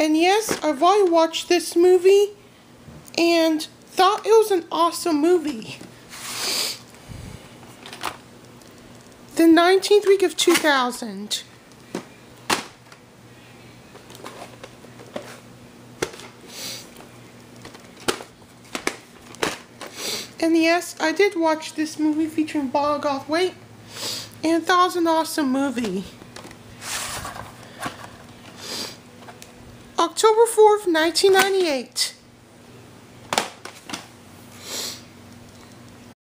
And yes, I've already watched this movie and thought it was an awesome movie. The 19th week of 2000. And yes, I did watch this movie featuring Bob Goldthwait, and thought it was an awesome movie. October 4th, 1998.